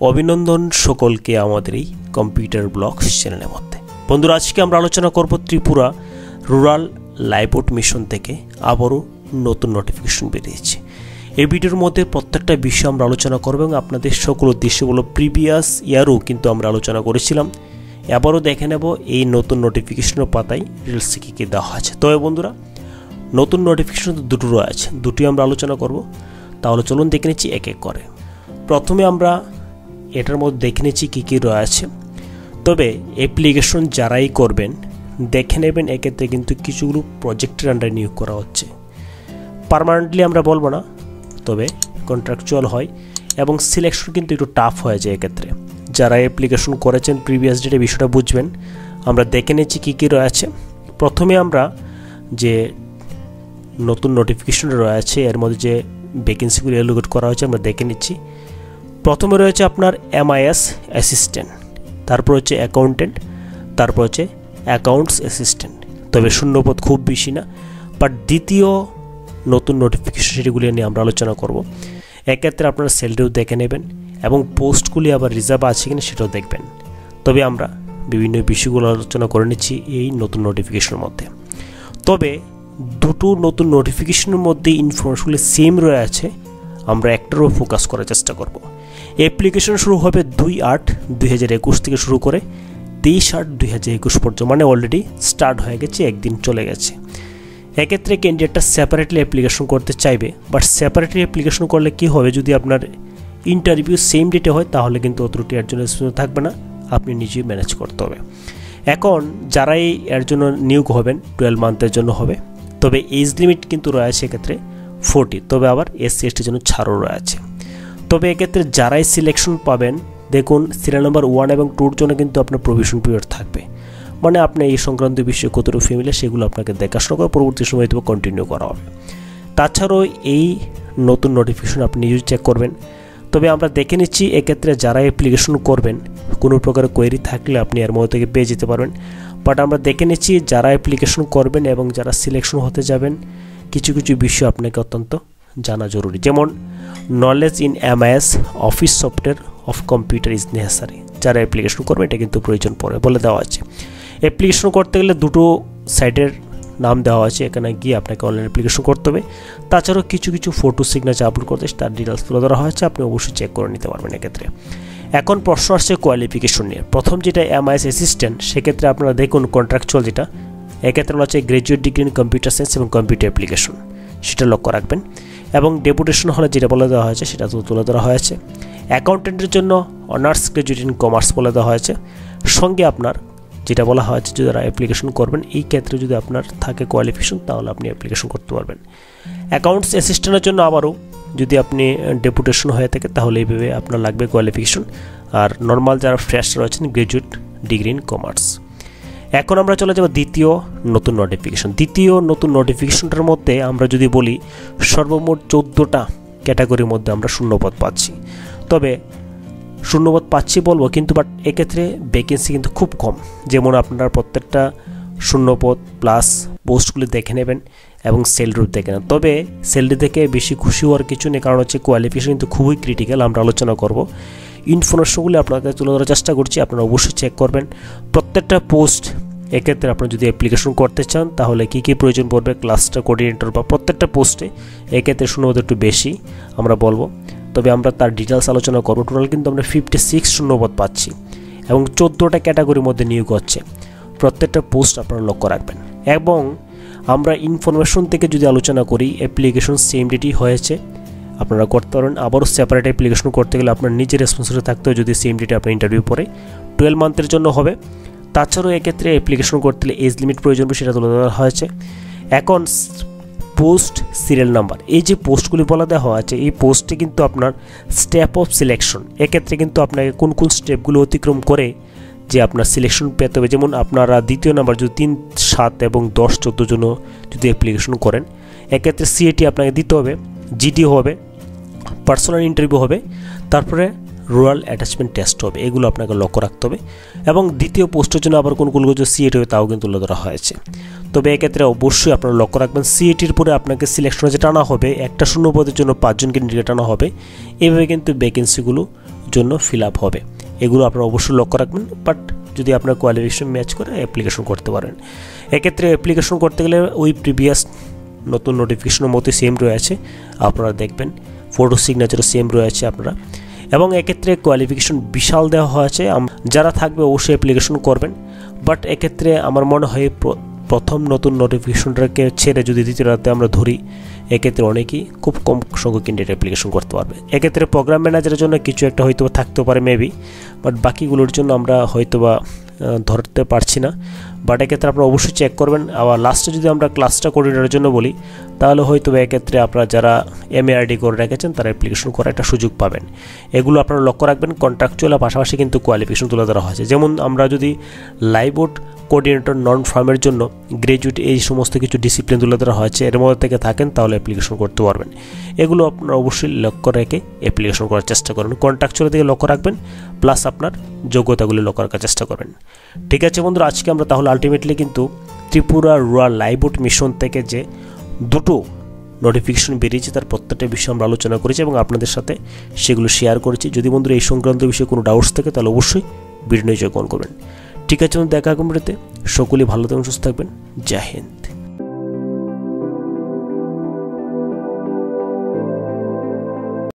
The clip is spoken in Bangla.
অভিনন্দন সকলকে আমাদের এই কম্পিউটার ব্লগস চ্যানেলের মধ্যে। বন্ধুরা, আজকে আমরা আলোচনা করব ত্রিপুরা রুরাল লাইভউড মিশন থেকে আবারও নতুন নোটিফিকেশন বেরিয়েছে। এই ভিডিওর মধ্যে প্রত্যেকটা বিষয় আমরা আলোচনা করব এবং আপনাদের সকল উদ্দেশ্যগুলো প্রিভিয়াস ইয়ারও কিন্তু আমরা আলোচনা করেছিলাম। এবারও দেখে নেব এই নতুন নোটিফিকেশনের পাতায় রিলসে কী কী দেওয়া আছে। তবে বন্ধুরা, নতুন নোটিফিকেশন তো দুটো রয়েছে দুটি আমরা আলোচনা করব। তাহলে চলুন দেখে নিচ্ছি এক এক করে। প্রথমে আমরা এটার মধ্যে দেখে নিচ্ছি কী কী রয়েছে। তবে অ্যাপ্লিকেশন যারাই করবেন, দেখে নেবেন, এক্ষেত্রে কিন্তু কিছুগুলো প্রজেক্টের আন্ডারে নিয়োগ করা হচ্ছে। পারমানেন্টলি আমরা বলব না, তবে কন্ট্রাকচুয়াল হয় এবং সিলেকশন কিন্তু একটু টাফ হয়ে যায় এক্ষেত্রে। যারা অ্যাপ্লিকেশন করেছেন প্রিভিয়াস ডেটে বিষয়টা বুঝবেন, আমরা দেখে নিচ্ছি কী কী রয়েছে। প্রথমে আমরা যে নতুন নোটিফিকেশন রয়েছে, এর মধ্যে যে ভ্যাকেন্সিগুলো এলোকেট করা হয়েছে, আমরা দেখে নিচ্ছি। প্রথমে রয়েছে আপনার এমআইএস অ্যাসিস্ট্যান্ট তারপর হচ্ছে অ্যাকাউন্টেন্ট তারপর হচ্ছে অ্যাকাউন্টস অ্যাসিস্ট্যান্ট তবে শূন্যপদ খুব বেশি না বাট দ্বিতীয় নতুন নোটিফিকেশন সেটিগুলি নিয়ে আমরা আলোচনা করব। এক্ষেত্রে আপনারা স্যালারিও দেখে নেবেন এবং পোস্টগুলি আবার রিজার্ভ আছে কিনা সেটাও দেখবেন। তবে আমরা বিভিন্ন বিষয়গুলো আলোচনা করে নিচ্ছি এই নতুন নোটিফিকেশনের মধ্যে। তবে দুটো নতুন নোটিফিকেশনের মধ্যে ইনফরমেশনগুলি সেম রয়েছে আমরা একটারও ফোকাস করার চেষ্টা করব। অ্যাপ্লিকেশন শুরু হবে দুই আট দুই হাজার একুশ থেকে শুরু করে তেইশ আট দুই হাজার একুশ পর্যন্ত মানে অলরেডি স্টার্ট হয়ে গেছে, একদিন চলে গেছে। এক্ষেত্রে ক্যান্ডিডেটটা সেপারেটলি অ্যাপ্লিকেশন করতে চাইবে বাট সেপারেটলি অ্যাপ্লিকেশন করলে কি হবে? যদি আপনার ইন্টারভিউ সেম ডেটে হয়, তাহলে কিন্তু অতটি এর জন্য থাকবে না, আপনি নিজেই ম্যানেজ করতে হবে। এখন যারাই এর জন্য নিয়োগ হবেন টুয়েলভ মান্থের জন্য হবে, তবে এজ লিমিট কিন্তু রয়েছে এক্ষেত্রে। ফোরটি। তবে আবার এসসি, এসটির জন্য ছাড়ও রয়েছে। তবে এক্ষেত্রে যারাই সিলেকশন পাবেন, দেখুন সিরিয়াল নাম্বার ওয়ান এবং টুর জন্য কিন্তু আপনার প্রভিশন পিরিয়ড থাকবে। মানে আপনি এই সংক্রান্ত বিষয়ে কতটুকু ফ্যামিলি সেগুলো আপনাকে দেখাশোনা করে পরবর্তী সময় তো কন্টিনিউ করা হবে। তাছাড়াও এই নতুন নোটিফিকেশন আপনি নিজেও চেক করবেন। তবে আমরা দেখে নিচ্ছি, এক্ষেত্রে যারা অ্যাপ্লিকেশন করবেন, কোনো প্রকার কোয়েরি থাকলে আপনি এর মধ্যে থেকে পেয়ে যেতে পারবেন। বাট আমরা দেখে নিচ্ছি, যারা অ্যাপ্লিকেশন করবেন এবং যারা সিলেকশন হতে যাবেন কিছু কিছু বিষয় আপনাকে অত্যন্ত জানা জরুরি। যেমন knowledge in MIS office software of computer is necessary যারা অ্যাপ্লিকেশন করবে, এটা কিন্তু প্রয়োজন পড়ে বলে দেওয়া আছে অ্যাপ্লিকেশন করতে গেলে দুটো সাইটের নাম দেওয়া আছে এখানে গিয়ে আপনাকে অনলাইন অ্যাপ্লিকেশন করতে হবে। তাছাড়াও কিছু কিছু ফটো সিগনেচার আপলোড করতে তার ডিটেলস তুলে ধরা হয়েছে। আপনি অবশ্যই চেক করে নিতে পারবেন এক্ষেত্রে। এখন প্রশ্ন আসছে কোয়ালিফিকেশন নিয়ে। প্রথম যেটা এমআইএস অ্যাসিস্ট্যান্ট সেক্ষেত্রে আপনারা দেখুন কন্ট্রাকচুয়াল যেটা এক্ষেত্রে বলা হচ্ছে graduate degree in computer science এবং কম্পিউটার অ্যাপ্লিকেশন সেটা লক্ষ্য রাখবেন। এবং ডেপুটেশন হলে যেটা বলে দেওয়া হয়েছে, সেটা তো তুলে ধরা হয়েছে। অ্যাকাউন্টেন্টের জন্য অনার্স গ্র্যাজুয়েট ইন কমার্স বলে দেওয়া হয়েছে। সঙ্গে আপনার যেটা বলা হয়েছে, যদি যারা অ্যাপ্লিকেশন করবেন, এই ক্ষেত্রে যদি আপনার থাকে কোয়ালিফিকেশন তাহলে আপনি অ্যাপ্লিকেশন করতে পারবেন। অ্যাকাউন্টস অ্যাসিস্ট্যান্টের জন্য আবারও যদি আপনি ডেপুটেশন হয়ে থাকে, তাহলে এইভাবে আপনার লাগবে কোয়ালিফিকেশন আর নর্মাল যারা ফ্রেশ রয়েছেন গ্র্যাজুয়েট ডিগ্রি ইন কমার্স এখন আমরা চলে যাব দ্বিতীয় নতুন নোটিফিকেশন দ্বিতীয় নতুন নোটিফিকেশনটার মধ্যে আমরা যদি বলি, সর্বমোট চোদ্দোটা ক্যাটাগরির মধ্যে আমরা শূন্যপদ পাচ্ছি। তবে শূন্যপদ পাচ্ছি বলব কিন্তু বাট এক্ষেত্রে ভ্যাকেন্সি কিন্তু খুব কম। যেমন আপনারা প্রত্যেকটা শূন্যপদ প্লাস পোস্টগুলি দেখে নেবেন এবং স্যালারি দেখে নেন। তবে স্যালারি থেকে বেশি খুশি হওয়ার কিছু নেই, কারণ হচ্ছে কোয়ালিফিকেশন কিন্তু খুবই ক্রিটিক্যাল আমরা আলোচনা করব। ইনফরমেশনগুলি আপনাদের তুলে ধরার চেষ্টা করছি, আপনারা অবশ্যই চেক করবেন। প্রত্যেকটা পোস্ট এক্ষেত্রে আপনি যদি অ্যাপ্লিকেশন করতে চান, তাহলে কী কী প্রয়োজন পড়বে ক্লাস্টার কোঅর্ডিনেটর বা প্রত্যেকটা পোস্টে এক্ষেত্রে শূন্যপদ একটু বেশি আমরা বলব। তবে আমরা তার ডিটেলস আলোচনা করব। টোটাল কিন্তু আমরা ফিফটি সিক্স শূন্যপদ পাচ্ছি এবং চোদ্দোটা ক্যাটাগরির মধ্যে নিয়োগ হচ্ছে। প্রত্যেকটা পোস্ট আপনারা লক্ষ্য রাখবেন। এবং আমরা ইনফরমেশন থেকে যদি আলোচনা করি অ্যাপ্লিকেশন সেম ডেটই হয়েছে। আপনারা করতে পারেন। আবারও সেপারেট অ্যাপ্লিকেশন করতে গেলে আপনার নিজের রেসপন্সিবিলিটি থাকতে হয় যদি সেম ডেটে আপনার ইন্টারভিউ পরে। টুয়েলভ মান্থের জন্য হবে। তাছাড়াও এক্ষেত্রে অ্যাপ্লিকেশন করতে গেলে এজ লিমিট প্রয়োজন সেটা তুলে ধরা হয়েছে। এখন পোস্ট সিরিয়াল নাম্বার এই যে পোস্টগুলি বলা দেওয়া আছে, এই পোস্টে কিন্তু আপনার স্টেপ অফ সিলেকশন এক্ষেত্রে কিন্তু আপনাকে কোন কোন স্টেপগুলো অতিক্রম করে যে আপনার সিলেকশন পেতে হবে। যেমন আপনারা দ্বিতীয় নাম্বার যদি তিন, সাত এবং দশ, চোদ্দ জন্য যদি অ্যাপ্লিকেশন করেন, এক্ষেত্রে সিএটি আপনাকে দিতে হবে। জিডি হবে পার্সোনাল ইন্টারভিউ হবে, তারপরে রুরাল অ্যাটাচমেন্ট টেস্ট হবে, এগুলো আপনাকে লক্ষ্য রাখতে হবে। এবং দ্বিতীয় পোস্টের জন্য আবার কোন কোনগুলো যে সিএটি হবে তাও কিন্তু তুলে ধরা হয়েছে। তবে এক্ষেত্রে অবশ্যই আপনারা লক্ষ্য রাখবেন সিএটির পরে আপনাকে সিলেকশনে যে টানা হবে, একটা শূন্য পদের জন্য পাঁচজন ক্যান্ডিডেট টানা হবে, এভাবে কিন্তু ভ্যাকেন্সিগুলো জন্য ফিল আপ হবে। এগুলো আপনারা অবশ্যই লক্ষ্য রাখবেন বাট যদি আপনার কোয়ালিফিকেশন ম্যাচ করে অ্যাপ্লিকেশন করতে পারেন। এক্ষেত্রে অ্যাপ্লিকেশন করতে গেলে ওই প্রিভিয়াস নতুন নোটিফিকেশনের মতো সেম রয়েছে, আপনারা দেখবেন। ফটো সিগনেচারও সেম রয়েছে আপনারা। এবং এক্ষেত্রে কোয়ালিফিকেশন বিশাল দেওয়া হয়েছে। যারা থাকবে অবশ্যই অ্যাপ্লিকেশন করবেন। বাট এক্ষেত্রে আমার মনে হয় প্রথম নতুন নোটিফিকেশনটাকে ছেড়ে যদি দ্বিতীয় রাতে আমরা ধরি, এক্ষেত্রে অনেকেই খুব কম সংখ্যক ক্যান্ডিডেট অ্যাপ্লিকেশন করতে পারবে। এক্ষেত্রে প্রোগ্রাম ম্যানেজারের জন্য কিছু একটা হয়তো থাকতে পারে মেবি বাট বাকিগুলোর জন্য আমরা হয়তো বা ধরতে পারছি না। বাট এক্ষেত্রে আপনারা অবশ্যই চেক করবেন। আবার লাস্টে যদি আমরা ক্লাসটা কোর্ডিনেটারের জন্য বলি, তাহলে হয়তো এক্ষেত্রে আপনারা যারা এম এআরডি করে রেখেছেন, তারা অ্যাপ্লিকেশন করার একটা সুযোগ পাবেন। এগুলো আপনারা লক্ষ্য রাখবেন। কন্ট্রাকচুয়াল পাশাপাশি কিন্তু কোয়ালিফিকেশন তুলে ধরা হয়েছে। যেমন আমরা যদি লাইবোর্ড কোঅর্ডিনেটর নন ফার্মের জন্য গ্র্যাজুয়েট এই সমস্ত কিছু ডিসিপ্লিন তুলে ধরা হয়েছে। এর মধ্যে থেকে থাকেন, তাহলে অ্যাপ্লিকেশন করতে পারবেন। এগুলো আপনারা অবশ্যই লক্ষ্য রেখে অ্যাপ্লিকেশন করার চেষ্টা করবেন কন্ট্রাকচুয়াল দিকে লক্ষ্য রাখবেন প্লাস আপনার যোগ্যতাগুলি লক্ষ্য রাখার চেষ্টা করবেন। ঠিক আছে বন্ধুরা, আজকে আমরা তাহলে আলটিমেটলি কিন্তু ত্রিপুরা রুরাল লাইভউড মিশন থেকে যে দুটো নোটিফিকেশন বেরিয়েছে, তার প্রত্যেকটা বিষয়ে আমরা আলোচনা করেছি এবং আপনাদের সাথে সেগুলো শেয়ার করেছি। যদি বন্ধুরা এই সংক্রান্ত বিষয়ে কোনো ডাউটস থাকে, তাহলে অবশ্যই ভিডিও নিয়ে করবেন। ঠিক আছে দেখা কমিটিতে সকলেই ভালো থাকবেন সুস্থ থাকবেন। জয় হিন্দ।